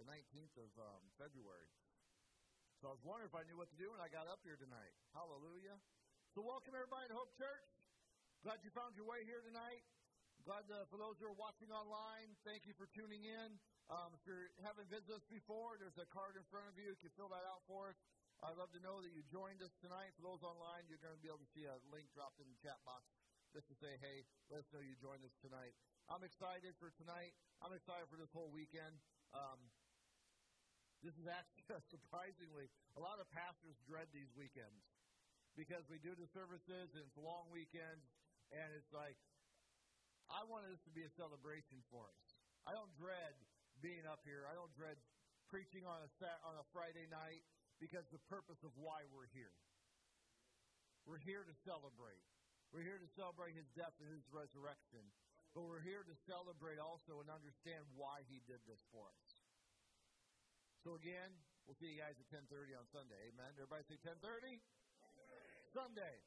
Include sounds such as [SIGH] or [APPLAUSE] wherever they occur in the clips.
the 19th of um, February. So I was wondering if I knew what to do when I got up here tonight. Hallelujah. So welcome everybody to Hope Church. Glad you found your way here tonight. Glad to, for those who are watching online, thank you for tuning in. Um, if you haven't visited us before, there's a card in front of you. You can fill that out for us. I'd love to know that you joined us tonight. For those online, you're going to be able to see a link dropped in the chat box just to say, hey, let us know you joined us tonight. I'm excited for tonight. I'm excited for this whole weekend. Um, this is actually [LAUGHS] surprisingly a lot of pastors dread these weekends because we do the services and it's long weekends, and it's like I wanted this to be a celebration for us. I don't dread being up here. I don't dread preaching on a on a Friday night because the purpose of why we're here. We're here to celebrate. We're here to celebrate his death and his resurrection. But we're here to celebrate also and understand why he did this for us. So again, we'll see you guys at 10:30 on Sunday. Amen. Everybody say 10:30? Sunday.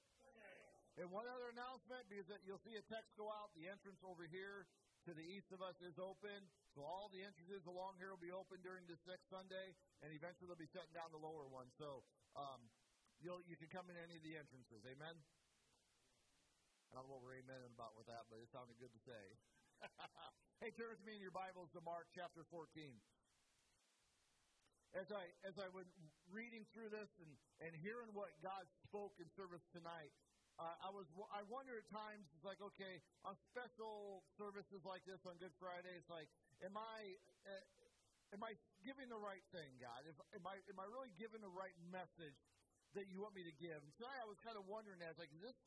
And one other announcement, because you'll see a text go out. The entrance over here to the east of us is open. So all the entrances along here will be open during this next Sunday, and eventually they'll be shutting down the lower one. So um, you'll, you can come in any of the entrances. Amen? I don't know what we're amen about with that, but it sounded good to say. [LAUGHS] hey, turn with me in your Bibles to Mark chapter 14. As I as I was reading through this and, and hearing what God spoke in service tonight, uh, I was I wonder at times it's like okay on special services like this on Good Friday it's like am I uh, am I giving the right thing God? If, am I am I really giving the right message that you want me to give? And tonight I was kind of wondering that like this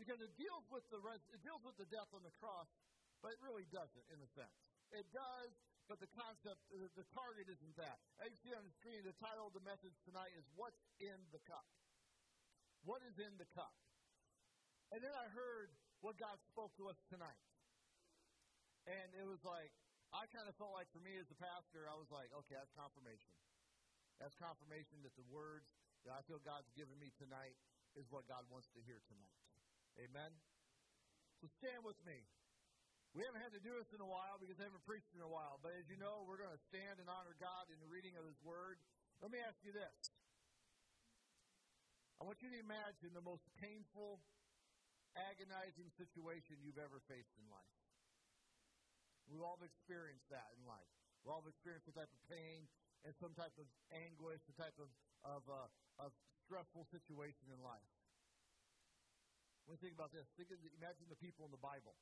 because it deals with the res, it deals with the death on the cross but it really doesn't in a sense. It does but the concept the, the target isn't that as you see on the screen the title of the message tonight is what's in the cup what is in the cup? And then I heard what God spoke to us tonight. And it was like, I kind of felt like for me as a pastor, I was like, okay, that's confirmation. That's confirmation that the words that I feel God's given me tonight is what God wants to hear tonight. Amen? So stand with me. We haven't had to do this in a while because I haven't preached in a while. But as you know, we're going to stand and honor God in the reading of His Word. Let me ask you this I want you to imagine the most painful, agonizing situation you've ever faced in life. We've all experienced that in life. We've all experienced a type of pain and some type of anguish, a type of, of, uh, of stressful situation in life. When you think about this, think of, imagine the people in the Bible.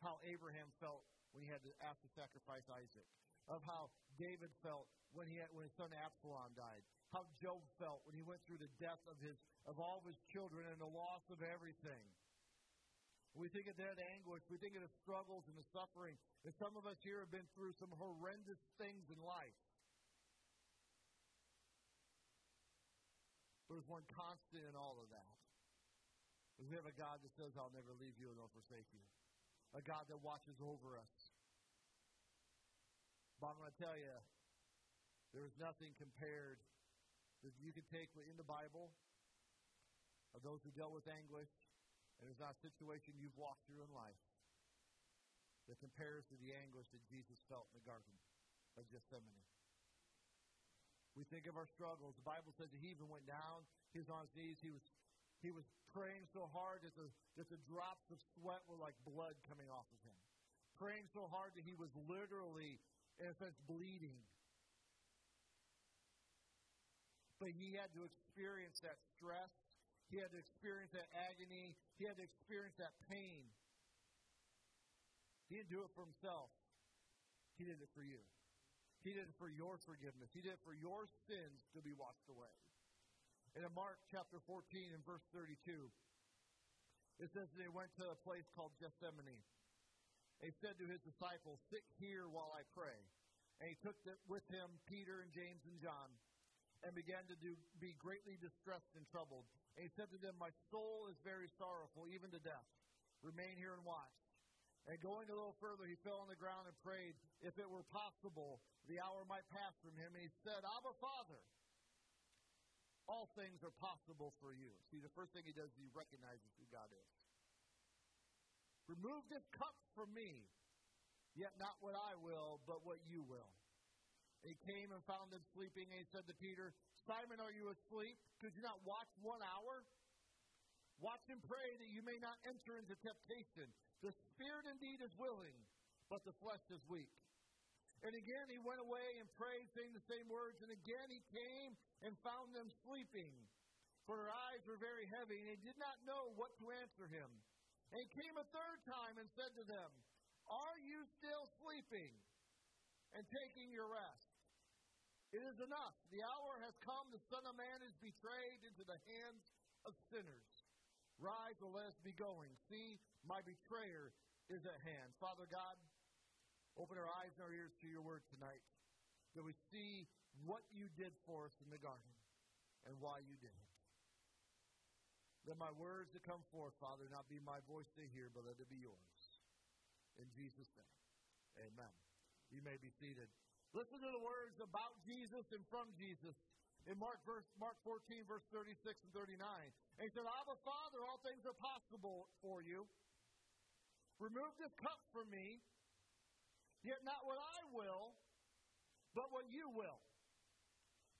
How Abraham felt when he had to ask to sacrifice Isaac. Of how David felt when, he had, when his son Absalom died how Job felt when he went through the death of his of all of his children and the loss of everything. We think of that anguish. We think of the struggles and the suffering. And some of us here have been through some horrendous things in life. There's one constant in all of that. we have a God that says, I'll never leave you nor forsake you. A God that watches over us. But I'm going to tell you, there is nothing compared that you can take in the Bible of those who dealt with anguish, and there's not a situation you've walked through in life that compares to the anguish that Jesus felt in the Garden of Gethsemane. We think of our struggles. The Bible says that he even went down, he was on his knees, he was he was praying so hard that the, that the drops of sweat were like blood coming off of him. Praying so hard that he was literally, in a sense, bleeding but he had to experience that stress. He had to experience that agony. He had to experience that pain. He didn't do it for himself. He did it for you. He did it for your forgiveness. He did it for your sins to be washed away. And in Mark chapter 14 and verse 32, it says they went to a place called Gethsemane. He said to his disciples, Sit here while I pray. And he took with him Peter and James and John and began to do, be greatly distressed and troubled. And he said to them, My soul is very sorrowful, even to death. Remain here and watch. And going a little further, he fell on the ground and prayed, if it were possible, the hour might pass from him. And he said, Abba, Father, all things are possible for you. See, the first thing he does is he recognizes who God is. Remove this cup from me, yet not what I will, but what you will. He came and found them sleeping, and he said to Peter, Simon, are you asleep? Could you not watch one hour? Watch and pray that you may not enter into temptation. The spirit indeed is willing, but the flesh is weak. And again he went away and prayed, saying the same words. And again he came and found them sleeping, for their eyes were very heavy, and they did not know what to answer him. And he came a third time and said to them, Are you still sleeping and taking your rest? It is enough. The hour has come. The Son of Man is betrayed into the hands of sinners. Rise and let us be going. See, my betrayer is at hand. Father God, open our eyes and our ears to your word tonight, that we see what you did for us in the garden and why you did it. Let my words that come forth, Father, not be my voice to hear, but let it be yours. In Jesus' name, amen. You may be seated. Listen to the words about Jesus and from Jesus in Mark verse Mark 14, verse 36 and 39. And he said, Abba Father, all things are possible for you. Remove this cup from me, yet not what I will, but what you will.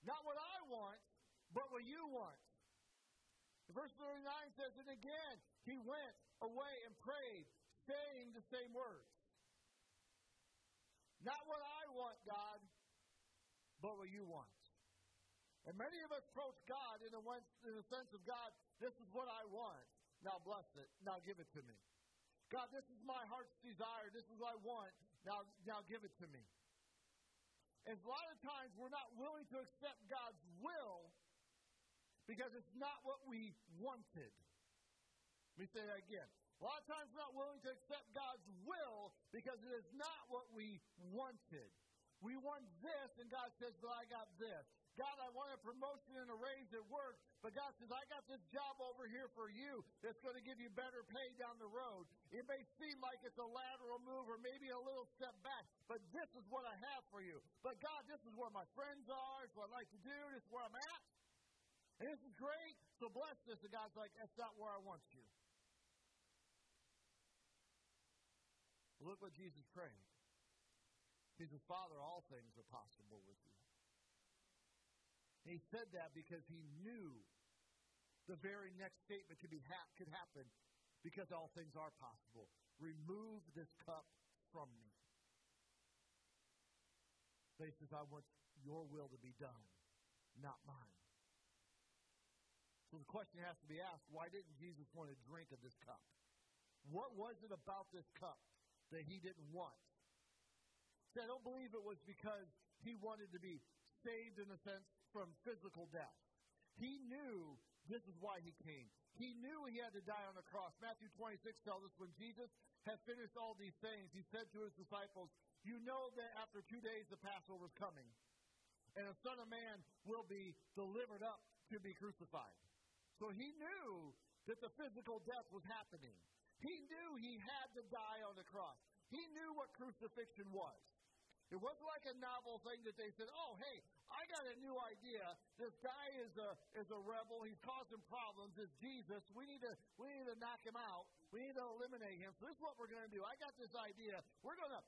Not what I want, but what you want. verse 39 says, And again he went away and prayed, saying the same words. Not what I want, God, but what you want. And many of us approach God in the, in the sense of God, this is what I want. Now bless it. Now give it to me. God, this is my heart's desire. This is what I want. Now, now give it to me. And a lot of times we're not willing to accept God's will because it's not what we wanted. Let me say that again. A lot of times we're not willing to accept God's will because it is not what we wanted. We want this, and God says, But I got this. God, I want a promotion and a raise at work, but God says, I got this job over here for you that's going to give you better pay down the road. It may seem like it's a lateral move or maybe a little step back, but this is what I have for you. But God, this is where my friends are, it's what I like to do, this is where I'm at. And this is great, so bless this. And God's like, that's not where I want you. Look what Jesus prayed. He says, Father, all things are possible with you. And he said that because he knew the very next statement could, be ha- could happen because all things are possible. Remove this cup from me. So he says, I want your will to be done, not mine. So the question has to be asked why didn't Jesus want to drink of this cup? What was it about this cup that he didn't want. See, I don't believe it was because he wanted to be saved in a sense from physical death. He knew this is why he came. He knew he had to die on the cross. Matthew 26 tells us when Jesus had finished all these things, he said to his disciples, You know that after two days the Passover is coming, and the Son of Man will be delivered up to be crucified. So he knew that the physical death was happening. He knew he had to die on the cross. He knew what crucifixion was. It wasn't like a novel thing that they said, "Oh, hey, I got a new idea. This guy is a is a rebel. He's causing problems. It's Jesus. We need to we need to knock him out. We need to eliminate him. So this is what we're going to do. I got this idea. We're going to.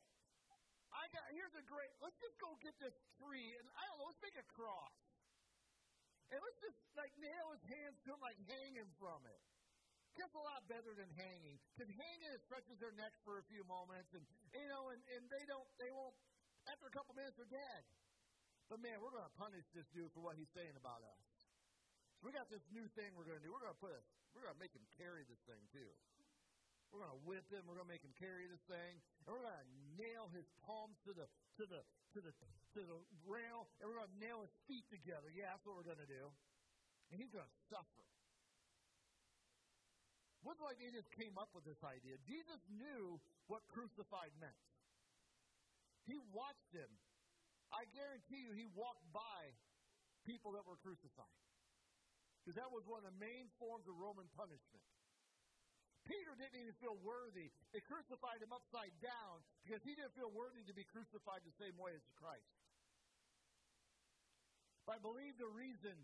I got here's a great. Let's just go get this tree and I don't know. Let's make a cross, and let's just like nail his hands to him, like hang him from it. That's a lot better than hanging. Because hanging it stretches their neck for a few moments, and you know, and, and they. After a couple minutes, they're dead. But man, we're going to punish this dude for what he's saying about us. So we got this new thing we're going to do. We're going to put a, we're going to make him carry this thing too. We're going to whip him. We're going to make him carry this thing, and we're going to nail his palms to the to the to the to the rail, and we're going to nail his feet together. Yeah, that's what we're going to do. And he's going to suffer wasn't like they just came up with this idea. Jesus knew what crucified meant. He watched them. I guarantee you, he walked by people that were crucified. Because that was one of the main forms of Roman punishment. Peter didn't even feel worthy. They crucified him upside down because he didn't feel worthy to be crucified the same way as Christ. But I believe the reason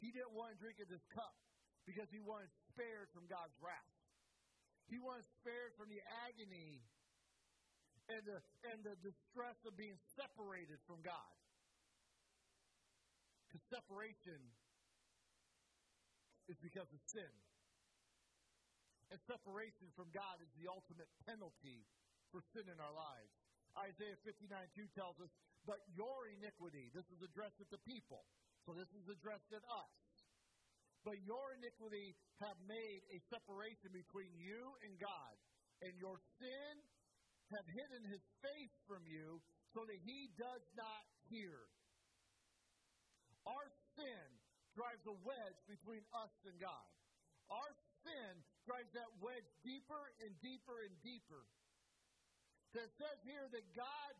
he didn't want to drink of this cup because he wanted spared from God's wrath. He was spared from the agony and the, and the distress of being separated from God. Because separation is because of sin. And separation from God is the ultimate penalty for sin in our lives. Isaiah 59 2 tells us, But your iniquity, this is addressed at the people, so this is addressed at us. But your iniquity have made a separation between you and God, and your sin have hidden his face from you so that he does not hear. Our sin drives a wedge between us and God. Our sin drives that wedge deeper and deeper and deeper. That says here that God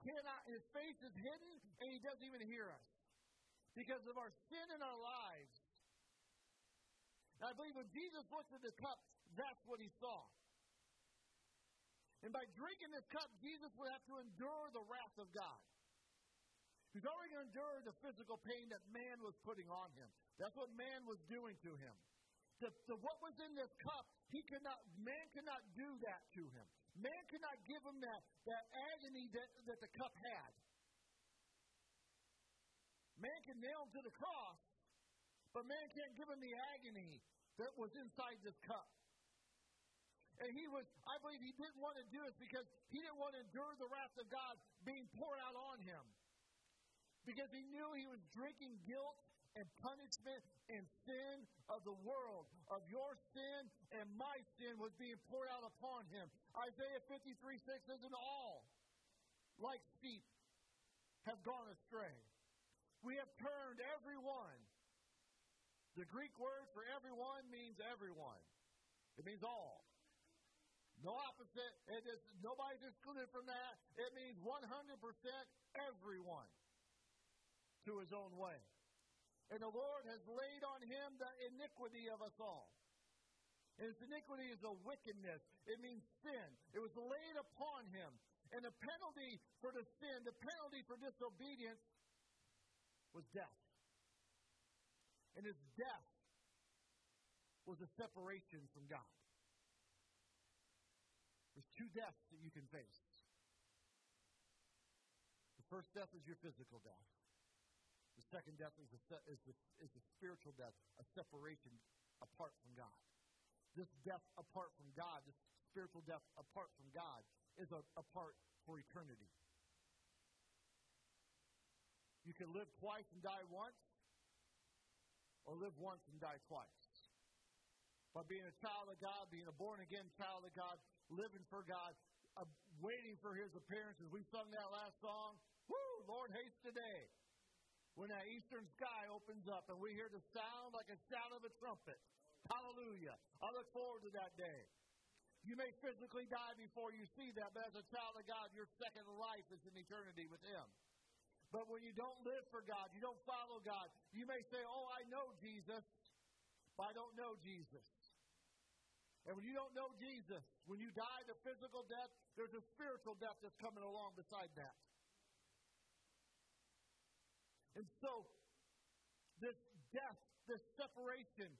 cannot, his face is hidden and he doesn't even hear us because of our sin in our lives. And I believe when Jesus looked at the cup, that's what he saw. And by drinking this cup, Jesus would have to endure the wrath of God. He's already endured the physical pain that man was putting on him. That's what man was doing to him. The, the, what was in this cup, he could not, man could not do that to him. Man could not give him that, that agony that, that the cup had. Man can nail him to the cross, but man can't give him the agony that was inside this cup. And he was, I believe he didn't want to do it because he didn't want to endure the wrath of God being poured out on him. Because he knew he was drinking guilt and punishment and sin of the world, of your sin and my sin was being poured out upon him. Isaiah 53 6 says, And all, like sheep, have gone astray. We have turned everyone. The Greek word for everyone means everyone. It means all. No opposite. It is nobody's excluded from that. It means 100% everyone to his own way. And the Lord has laid on him the iniquity of us all. And his iniquity is a wickedness. It means sin. It was laid upon him. And the penalty for the sin, the penalty for disobedience, was death. And his death was a separation from God. Two deaths that you can face. The first death is your physical death. The second death is the, is the, is the spiritual death, a separation apart from God. This death apart from God, this spiritual death apart from God, is a, apart for eternity. You can live twice and die once, or live once and die twice. Being a child of God, being a born again child of God, living for God, uh, waiting for His appearance. As We sung that last song. Woo! Lord, haste today. When that eastern sky opens up and we hear the sound like a sound of a trumpet. Hallelujah. I look forward to that day. You may physically die before you see that, but as a child of God, your second life is in eternity with Him. But when you don't live for God, you don't follow God, you may say, Oh, I know Jesus, but I don't know Jesus. And when you don't know Jesus, when you die the physical death, there's a spiritual death that's coming along beside that. And so, this death, this separation,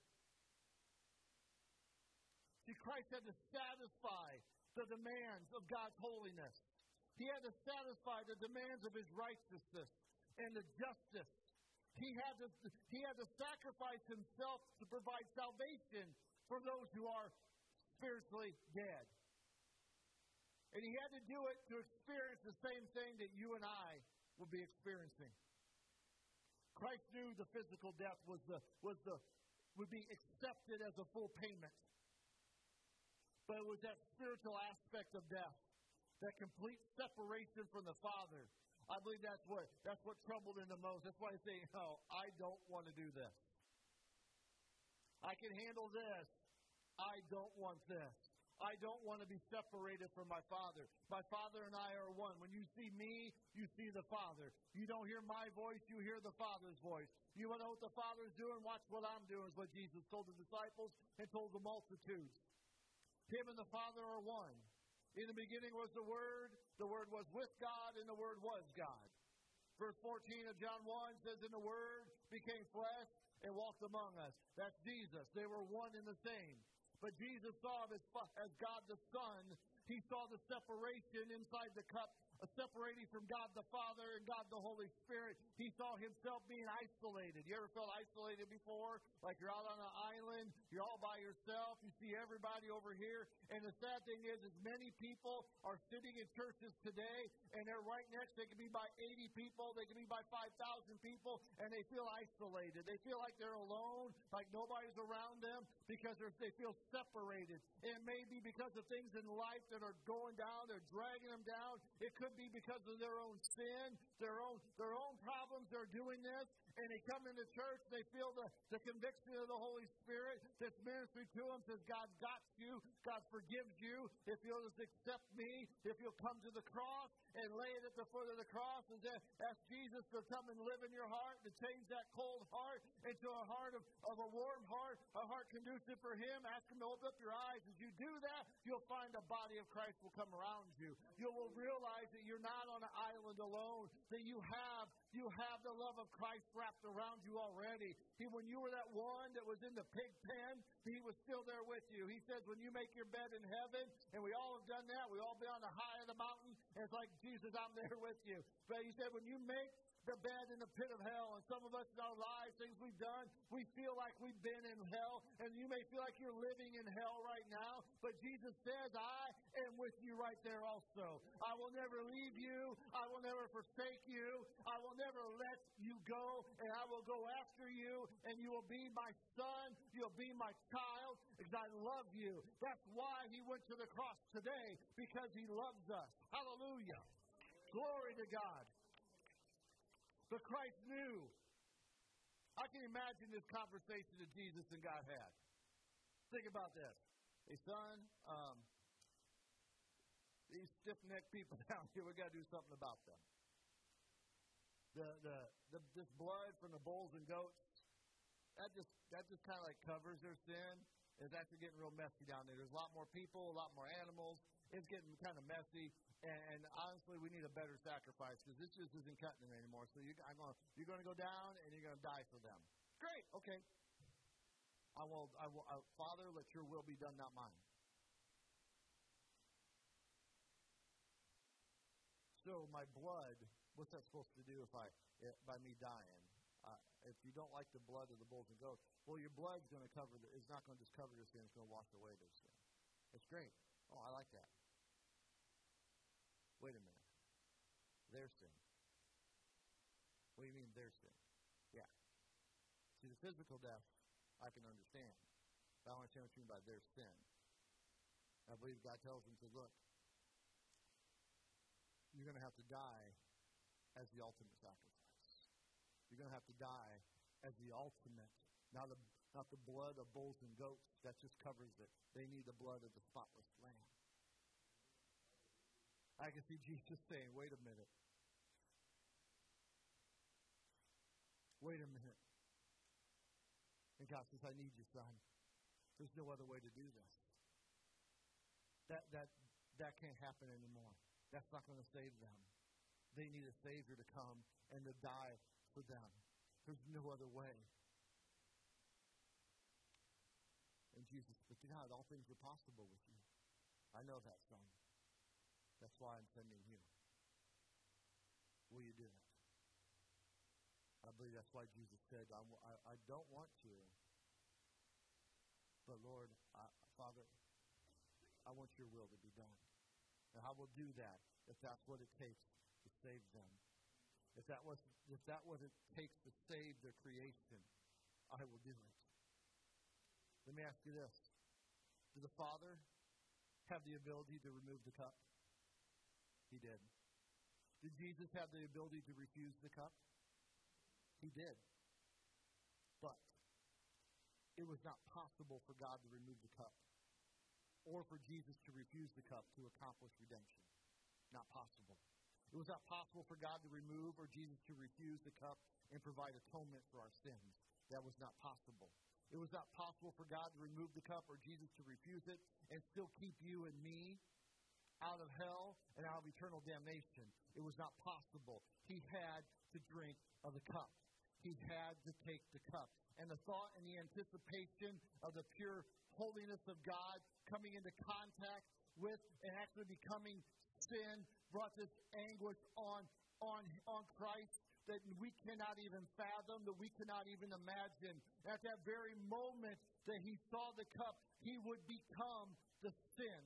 see, Christ had to satisfy the demands of God's holiness. He had to satisfy the demands of his righteousness and the justice. He had to, he had to sacrifice himself to provide salvation for those who are spiritually dead. And he had to do it to experience the same thing that you and I will be experiencing. Christ knew the physical death was the, was the, would be accepted as a full payment. But it was that spiritual aspect of death, that complete separation from the Father. I believe that's what that's what troubled him the most. That's why I say, oh, I don't want to do this. I can handle this. I don't want this. I don't want to be separated from my Father. My Father and I are one. When you see me, you see the Father. You don't hear my voice, you hear the Father's voice. You want to know what the Father's doing? Watch what I'm doing, is what Jesus told the disciples and told the multitudes. Him and the Father are one. In the beginning was the Word, the Word was with God, and the Word was God. Verse 14 of John 1 says, And the Word became flesh and walked among us. That's Jesus. They were one in the same. But Jesus saw as, as God the Son, he saw the separation inside the cup separating from God the Father and God the Holy Spirit. He saw himself being isolated. You ever felt isolated before? Like you're out on an island, you're all by yourself, you see everybody over here. And the sad thing is, is many people are sitting in churches today and they're right next. They can be by 80 people, they can be by 5,000 people, and they feel isolated. They feel like they're alone, like nobody's around them because they feel separated. It may be because of things in life that are going down, they're dragging them down. It could be because of their own sin, their own their own problems. They're doing this, and they come into church. They feel the, the conviction of the Holy Spirit that's ministering to them. Says God's got you. God forgives you if you'll just accept me. If you'll come to the cross and lay it at the foot of the cross and then ask Jesus to come and live in your heart, to change that cold heart into a heart of, of a warm heart, a heart conducive for Him. Ask Him to open up your eyes. As you do that, you'll find the body of Christ will come around you. You will realize that you're not on an island alone, that you have you have the love of Christ wrapped around you already. He, when you were that one that was in the pig pen, he was still there with you. He says, when you make your bed in heaven, and we all have done that, we all been on the high of the mountain, and it's like, Jesus, I'm there with you. But he said, when you make the bed in the pit of hell. And some of us in our lives, things we've done, we feel like we've been in hell. And you may feel like you're living in hell right now. But Jesus says, I am with you right there also. I will never leave you. I will never forsake you. I will never let you go. And I will go after you. And you will be my son. You'll be my child because I love you. That's why he went to the cross today because he loves us. Hallelujah. Glory to God. But Christ knew. I can imagine this conversation that Jesus and God had. Think about this. Hey, son, um, these stiff necked people [LAUGHS] down here, we got to do something about them. The, the, the, this blood from the bulls and goats, that just, that just kind of like covers their sin. It's actually getting real messy down there. There's a lot more people, a lot more animals. It's getting kind of messy. And, and honestly, we need a better sacrifice because this just isn't cutting it anymore. So you, I'm going, you're going to go down and you're going to die for them. Great, okay. I will, I will, uh, Father, let your will be done, not mine. So my blood, what's that supposed to do if I, by me dying? Uh, if you don't like the blood of the bulls and goats, well, your blood's going to cover. The, it's not going to just cover their sin; it's going to wash away their sin. It's great. Oh, I like that. Wait a minute. Their sin. What do you mean their sin? Yeah. See, the physical death, I can understand. But I don't understand what you mean by their sin. I believe God tells them to look, you're going to have to die as the ultimate sacrifice. You're going to have to die as the ultimate, not, a, not the blood of bulls and goats that just covers it. They need the blood of the spotless lamb. I can see Jesus saying, wait a minute. Wait a minute. And God says, I need you, son. There's no other way to do this. That, that, that can't happen anymore. That's not going to save them. They need a Savior to come and to die for them. There's no other way. And Jesus, but God, all things are possible with you. I know that, son. That's why I'm sending you. Will you do it? I believe that's why Jesus said, I, I, I don't want to, but Lord, I, Father, I want your will to be done. And I will do that if that's what it takes to save them. If that was if that what it takes to save their creation, I will do it. Let me ask you this. Did the Father have the ability to remove the cup? He did. Did Jesus have the ability to refuse the cup? He did. But it was not possible for God to remove the cup or for Jesus to refuse the cup to accomplish redemption. Not possible. It was not possible for God to remove or Jesus to refuse the cup and provide atonement for our sins. That was not possible. It was not possible for God to remove the cup or Jesus to refuse it and still keep you and me out of hell and out of eternal damnation. It was not possible. He had to drink of the cup. He had to take the cup. And the thought and the anticipation of the pure holiness of God coming into contact with and actually becoming sin brought this anguish on, on, on Christ that we cannot even fathom, that we cannot even imagine. At that very moment that he saw the cup, he would become the sin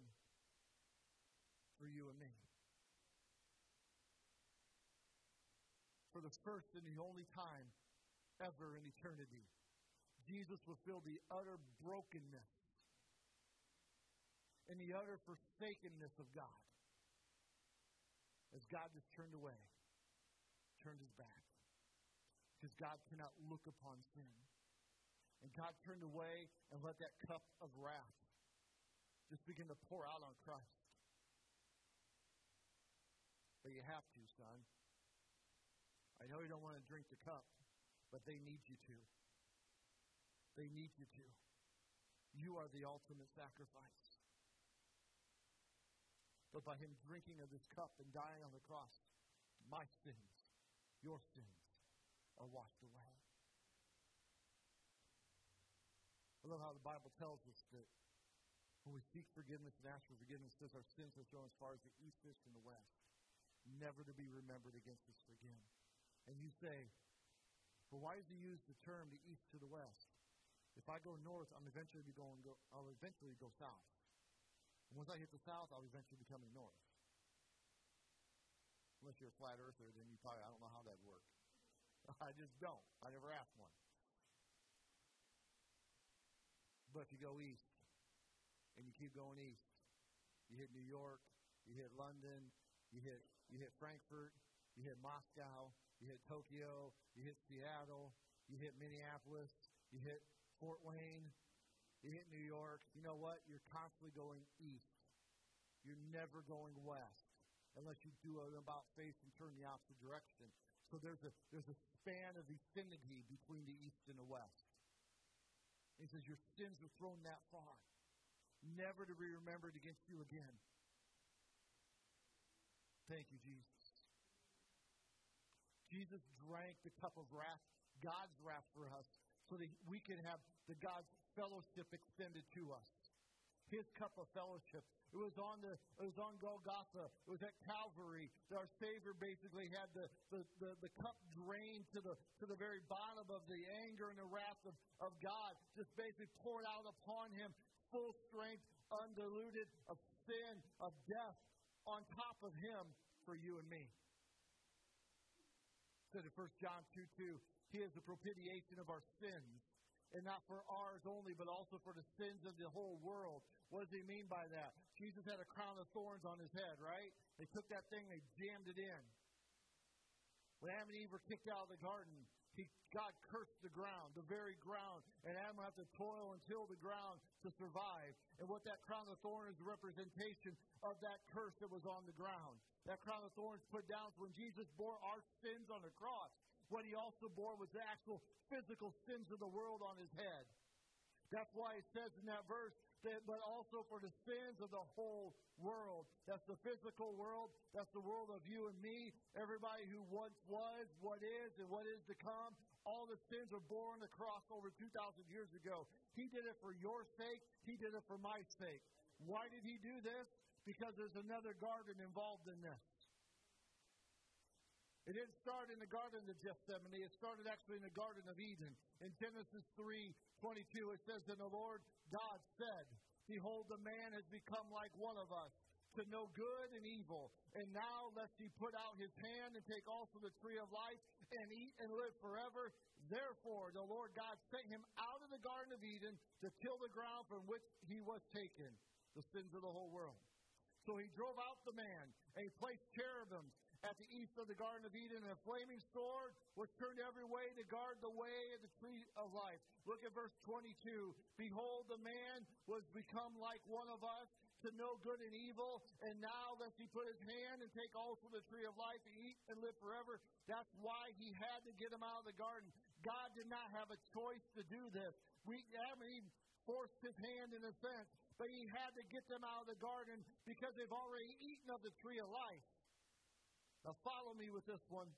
for you and me. For the first and the only time ever in eternity, Jesus will feel the utter brokenness and the utter forsakenness of God as God just turned away turned his back because God cannot look upon sin. And God turned away and let that cup of wrath just begin to pour out on Christ. But you have to, son. I know you don't want to drink the cup, but they need you to. They need you to. You are the ultimate sacrifice. But by him drinking of this cup and dying on the cross, my sins your sins are washed away. I love how the Bible tells us that when we seek forgiveness and ask for forgiveness, says our sins are thrown as far as the east is from the west, never to be remembered against us again. And you say, well, why does he use the term the east to the west? If I go north, I'm eventually going. Go, I'll eventually go south. And once I hit the south, I'll eventually be coming north. Unless you're a flat earther, then you probably, I don't know how that'd work. [LAUGHS] I just don't. I never asked one. But if you go east and you keep going east, you hit New York, you hit London, you hit you hit Frankfurt, you hit Moscow, you hit Tokyo, you hit Seattle, you hit Minneapolis, you hit Fort Wayne, you hit New York. You know what? You're constantly going east. You're never going west unless you do an about face and turn the opposite direction. So there's a, there's a span of vicinity between the east and the west. he says, Your sins are thrown that far, never to be remembered against you again. Thank you, Jesus. Jesus drank the cup of wrath, God's wrath for us, so that we can have the God's fellowship extended to us. His cup of fellowship it was on the it was on Golgotha. It was at Calvary. Our Savior basically had the, the, the, the, cup drained to the to the very bottom of the anger and the wrath of, of God, just basically poured out upon him full strength, undiluted of sin, of death, on top of him for you and me. Said in 1 John 2 2, He is the propitiation of our sins and not for ours only, but also for the sins of the whole world. What does he mean by that? Jesus had a crown of thorns on his head, right? They took that thing, they jammed it in. When Adam and Eve were kicked out of the garden, he, God cursed the ground, the very ground, and Adam had to toil and till the ground to survive. And what that crown of thorns is a representation of that curse that was on the ground. That crown of thorns put down when Jesus bore our sins on the cross what he also bore was the actual physical sins of the world on his head. That's why it says in that verse that, but also for the sins of the whole world. That's the physical world. That's the world of you and me. Everybody who once was, what is, and what is to come. All the sins are borne on the cross over 2,000 years ago. He did it for your sake. He did it for my sake. Why did he do this? Because there's another garden involved in this. It didn't start in the Garden of Gethsemane. It started actually in the Garden of Eden. In Genesis 3 22, it says, And the Lord God said, Behold, the man has become like one of us, to know good and evil. And now lest he put out his hand and take also the tree of life and eat and live forever. Therefore, the Lord God sent him out of the Garden of Eden to till the ground from which he was taken, the sins of the whole world. So he drove out the man, and he placed cherubims at the east of the Garden of Eden, and a flaming sword was turned every way to guard the way of the tree of life. Look at verse 22. Behold, the man was become like one of us to know good and evil, and now lest he put his hand and take also the tree of life and eat and live forever. That's why he had to get him out of the garden. God did not have a choice to do this. We haven't even forced his hand in a sense, but he had to get them out of the garden because they've already eaten of the tree of life. Now follow me with this one.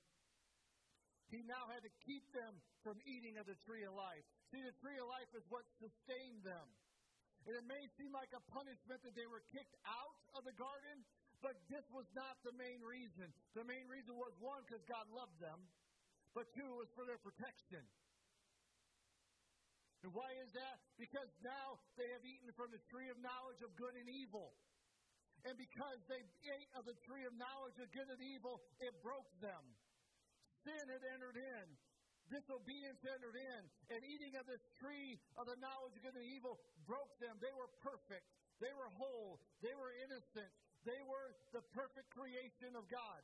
He now had to keep them from eating of the tree of life. See, the tree of life is what sustained them. And it may seem like a punishment that they were kicked out of the garden, But this was not the main reason. The main reason was one, because God loved them, but two, was for their protection. And why is that? Because now they have eaten from the tree of knowledge of good and evil. And because they ate of the tree of knowledge of good and evil, it broke them. Sin had entered in. Disobedience entered in. And eating of this tree of the knowledge of good and evil broke them. They were perfect. They were whole. They were innocent. They were the perfect creation of God.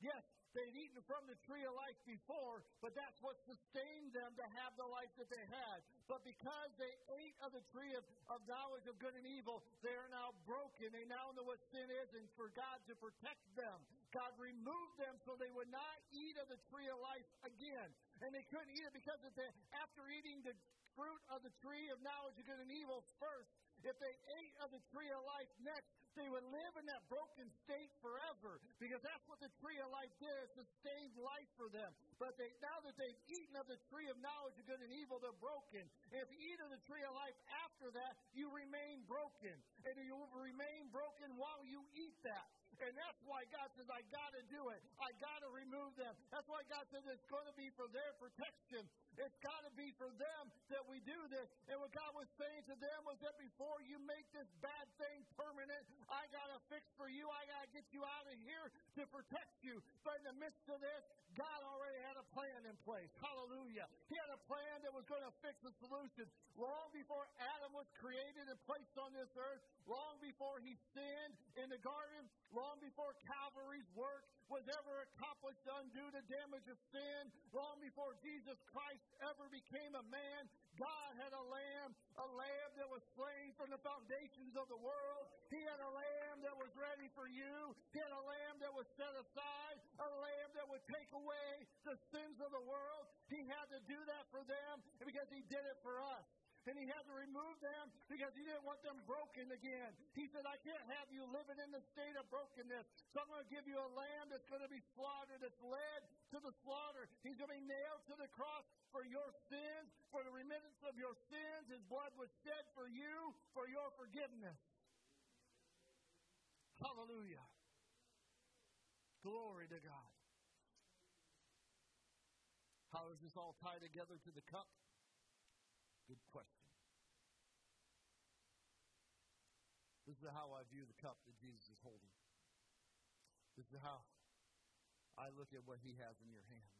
Yes, they'd eaten from the tree of life before, but that's what sustained them to have the life that they had. But because they ate of the tree of, of knowledge of good and evil, they are now broken. They now know what sin is, and for God to protect them, God removed them so they would not eat of the tree of life again. And they couldn't eat it because they, after eating the fruit of the tree of knowledge of good and evil first, if they ate of the tree of life next, they would live in that broken state forever because that's what the tree of life did. It sustained life for them. But they, now that they've eaten of the tree of knowledge of good and evil, they're broken. And if you eat of the tree of life after that, you remain broken. And you will remain broken while you eat that. And that's why God says, I got to do it. I got to remove them. That's why God says it's going to be for their protection. It's got to be for them that we do this. And what God was saying to them was that before you make this bad thing permanent, I got to fix for you. I got to get you out of here to protect you. But in the midst of this, God already had a plan in place. Hallelujah. He had a plan that was going to fix the solution. Long before Adam was created and placed on this earth, long before he sinned in the garden, long before Calvary's work was ever accomplished undo the damage of sin, long before Jesus Christ ever became a man, God had a lamb, a lamb that was slain from the foundations of the world. He had a lamb that was ready for you. He had a lamb that was set aside, a lamb that would take away the sins of the world. He had to do that for them because he did it for us and he had to remove them because he didn't want them broken again. He said, I can't have you living in the state of brokenness. So I'm going to give you a lamb that's going to be slaughtered, that's led to the slaughter. He's going to be nailed to the cross for your sins, for the remittance of your sins. His blood was shed for you, for your forgiveness. Hallelujah. Glory to God. How does this all tie together to the cup? Good question. This is how I view the cup that Jesus is holding. This is how I look at what he has in your hands.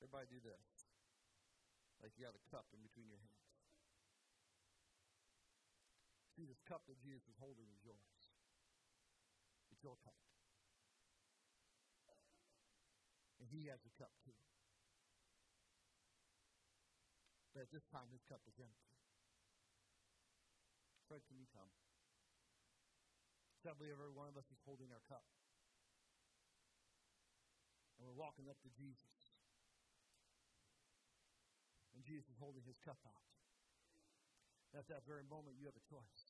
Everybody do this. Like you got a cup in between your hands. See, this cup that Jesus is holding is yours. It's your cup. And he has a cup too. But at this time, his cup is empty. Fred, can you come? Sadly, every one of us is holding our cup. And we're walking up to Jesus. And Jesus is holding his cup out. At that very moment, you have a choice.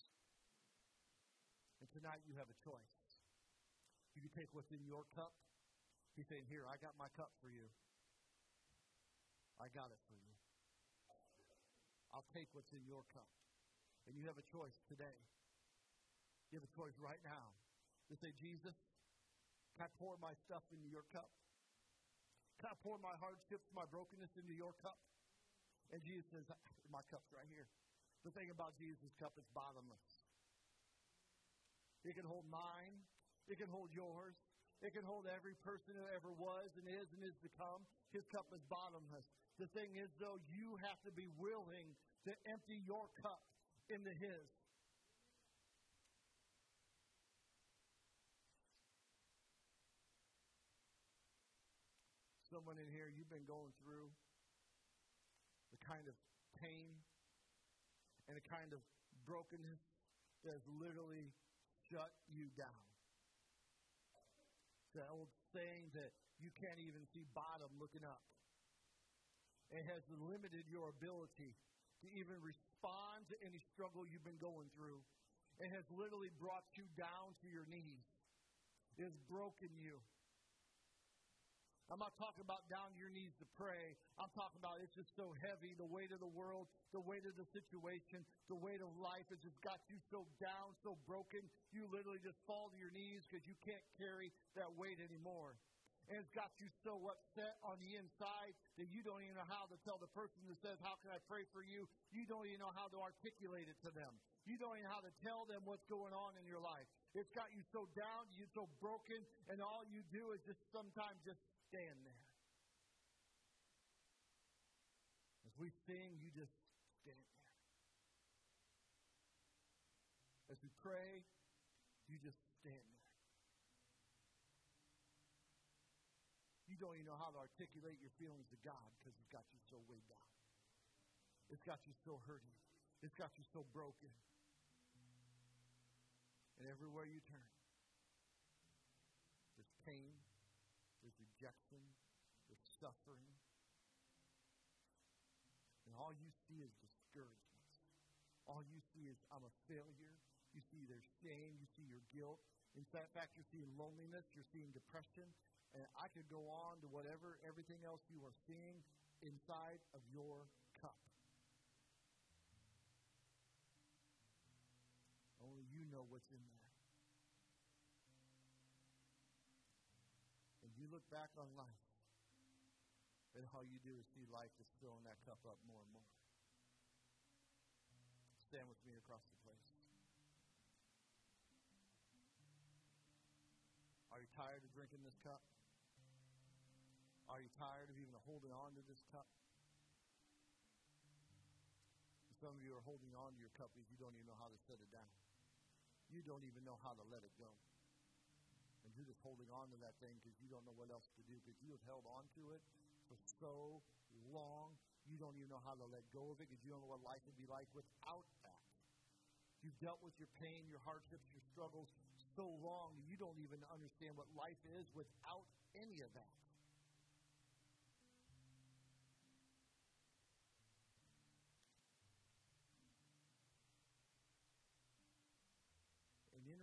And tonight, you have a choice. You can take what's in your cup. He's saying, Here, I got my cup for you. I got it for you. I'll take what's in your cup. And you have a choice today. You have a choice right now to say, Jesus, can I pour my stuff into your cup? Can I pour my hardships, my brokenness into your cup? And Jesus says, My cup's right here. The thing about Jesus' cup, is bottomless. It can hold mine, it can hold yours, it can hold every person who ever was and is and is to come. His cup is bottomless. The thing is, though, you have to be willing to empty your cup into His. Someone in here, you've been going through the kind of pain and the kind of brokenness that has literally shut you down. That old saying that you can't even see bottom looking up. It has limited your ability to even respond to any struggle you've been going through. It has literally brought you down to your knees. It has broken you. I'm not talking about down to your knees to pray. I'm talking about it's just so heavy, the weight of the world, the weight of the situation, the weight of life has just got you so down, so broken, you literally just fall to your knees because you can't carry that weight anymore. It's got you so upset on the inside that you don't even know how to tell the person that says, How can I pray for you? You don't even know how to articulate it to them. You don't even know how to tell them what's going on in your life. It's got you so down, you so broken, and all you do is just sometimes just stand there. As we sing, you just stand there. As we pray, you just stand there. You don't even know how to articulate your feelings to God because it's got you so weighed down. It's got you so hurting. It's got you so broken. And everywhere you turn, there's pain, there's rejection, there's suffering. And all you see is discouragement. All you see is, I'm a failure. You see their shame. You see your guilt. In fact, you're seeing loneliness. You're seeing depression. And I could go on to whatever, everything else you are seeing inside of your cup. Only you know what's in there. And you look back on life, and all you do is see life is filling that cup up more and more. Stand with me across the place. Are you tired of drinking this cup? Are you tired of even holding on to this cup? Some of you are holding on to your cup because you don't even know how to set it down. You don't even know how to let it go. And you're just holding on to that thing because you don't know what else to do because you have held on to it for so long. You don't even know how to let go of it because you don't know what life would be like without that. You've dealt with your pain, your hardships, your struggles so long you don't even understand what life is without any of that.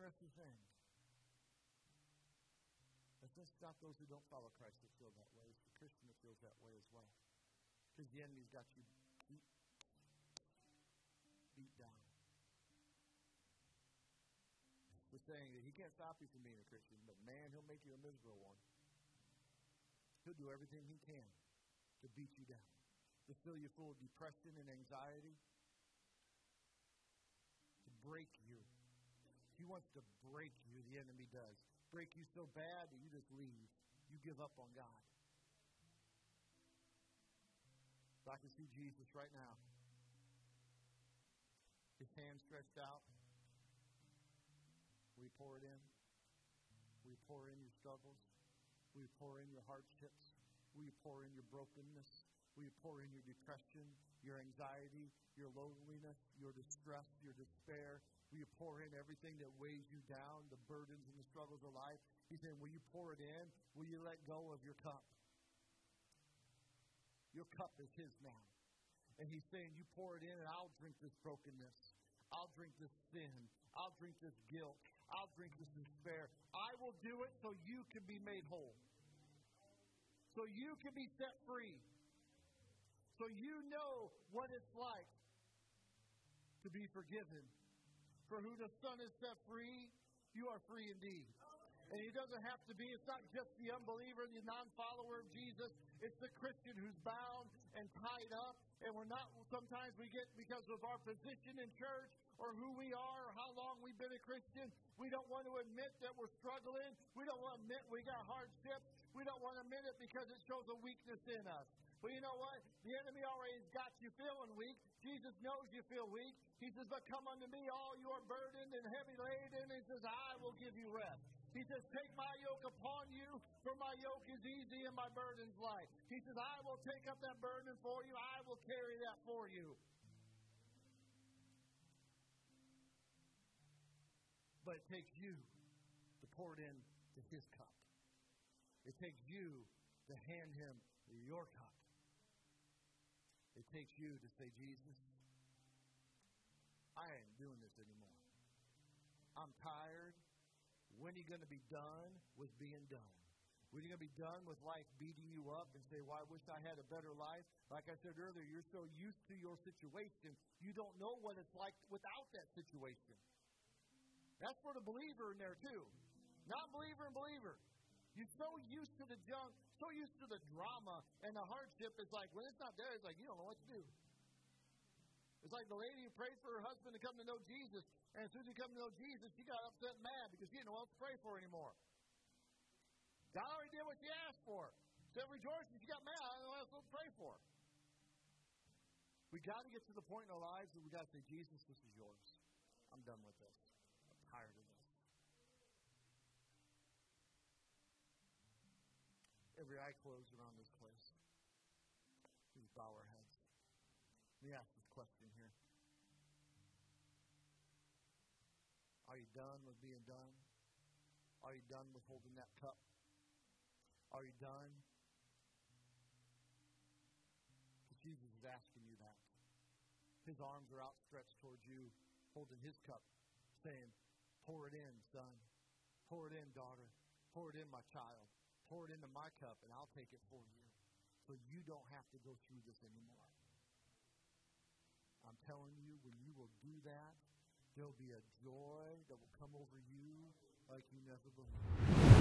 interesting thing. It's not those who don't follow Christ that feel that way. It's the Christian that feels that way as well. Because the enemy's got you beat, beat down. The saying that he can't stop you from being a Christian, but man, he'll make you a miserable one. He'll do everything he can to beat you down, to fill you full of depression and anxiety, to break you he wants to break you, the enemy does. Break you so bad that you just leave. You give up on God. So I can see Jesus right now. His hand stretched out. We pour it in. We pour in your struggles. We pour in your hardships. We pour in your brokenness. We pour in your depression, your anxiety, your loneliness, your distress, your despair, Will you pour in everything that weighs you down, the burdens and the struggles of life? He's saying, Will you pour it in? Will you let go of your cup? Your cup is His now. And He's saying, You pour it in, and I'll drink this brokenness. I'll drink this sin. I'll drink this guilt. I'll drink this despair. I will do it so you can be made whole. So you can be set free. So you know what it's like to be forgiven for who the Son has set free, you are free indeed. And he doesn't have to be, it's not just the unbeliever, the non follower of Jesus. It's the Christian who's bound and tied up. And we're not, sometimes we get, because of our position in church or who we are or how long we've been a Christian, we don't want to admit that we're struggling. We don't want to admit we got hardships. We don't want to admit it because it shows a weakness in us. But you know what? The enemy already got you feeling weak. Jesus knows you feel weak. He says, But come unto me, all you are burdened and heavy laden. He says, I will give you rest. He says, Take my yoke upon you, for my yoke is easy and my burden's light. He says, I will take up that burden for you. I will carry that for you. But it takes you to pour it into his cup. It takes you to hand him your cup. It takes you to say, Jesus, I ain't doing this anymore. I'm tired. When are you going to be done with being done? When are you're going to be done with life beating you up and say, Well, I wish I had a better life. Like I said earlier, you're so used to your situation, you don't know what it's like without that situation. That's for the believer in there, too. Not believer and believer. You're so used to the junk, so used to the drama and the hardship. It's like, when it's not there, it's like, you don't know what to do. It's like the lady who prayed for her husband to come to know Jesus, and as soon as he come to know Jesus, she got upset and mad because she didn't know what to pray for anymore. God already did what she asked for. Said rejoice, she got mad. I don't know what else to pray for. We got to get to the point in our lives that we got to say, Jesus, this is yours. I'm done with this. I'm tired of this. Every eye closed around this place. Please bow our heads. Let me ask this question here. Are you done with being done? Are you done with holding that cup? Are you done? Because Jesus is asking you that. His arms are outstretched towards you, holding his cup, saying, Pour it in, son. Pour it in, daughter. Pour it in, my child. Pour it into my cup, and I'll take it for you. So you don't have to go through this anymore. I'm telling you, when you will do that, there'll be a joy that will come over you like you never believed.